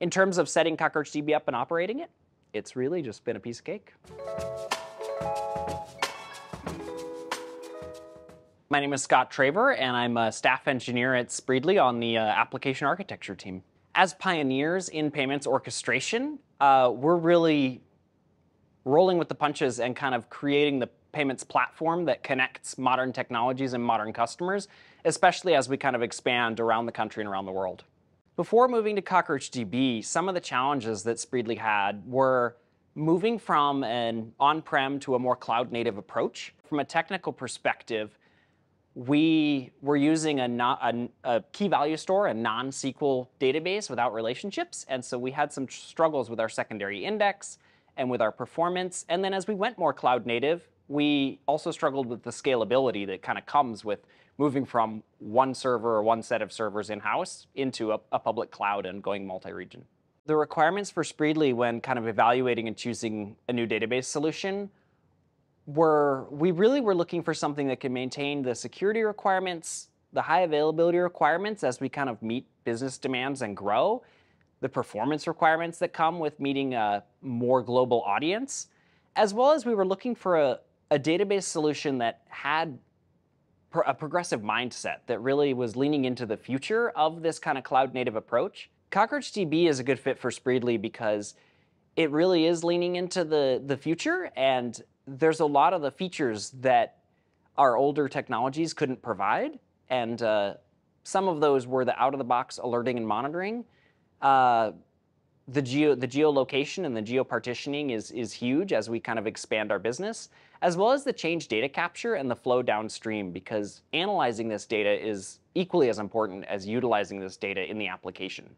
In terms of setting CockroachDB up and operating it, it's really just been a piece of cake. My name is Scott Traver, and I'm a staff engineer at Spreedly on the uh, application architecture team. As pioneers in payments orchestration, uh, we're really rolling with the punches and kind of creating the payments platform that connects modern technologies and modern customers, especially as we kind of expand around the country and around the world. Before moving to CockroachDB, some of the challenges that Spreedly had were moving from an on-prem to a more cloud-native approach. From a technical perspective, we were using a, a, a, key value store, a non-SQL database without relationships, and so we had some struggles with our secondary index and with our performance. And then as we went more cloud native, we also struggled with the scalability that kind of comes with moving from one server or one set of servers in-house into a, a public cloud and going multi-region. The requirements for Spreedly when kind of evaluating and choosing a new database solution were we really were looking for something that could maintain the security requirements, the high availability requirements as we kind of meet business demands and grow, the performance requirements that come with meeting a more global audience, as well as we were looking for a, a database solution that had a progressive mindset that really was leaning into the future of this kind of cloud native approach. CockroachDB is a good fit for Spreedly because it really is leaning into the, the future and there's a lot of the features that our older technologies couldn't provide, and uh, some of those were the out-of-the-box alerting and monitoring. Uh, the geo the geolocation and the geopartitioning is is huge as we kind of expand our business, as well as the change data capture and the flow downstream because analyzing this data is equally as important as utilizing this data in the application.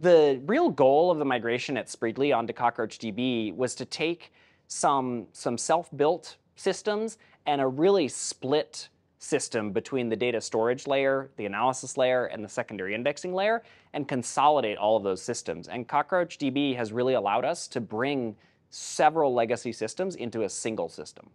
The real goal of the migration at Spreedly onto CockroachDB was to take some, some self-built systems and a really split system between the data storage layer, the analysis layer, and the secondary indexing layer, and consolidate all of those systems. And CockroachDB has really allowed us to bring several legacy systems into a single system.